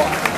Wow.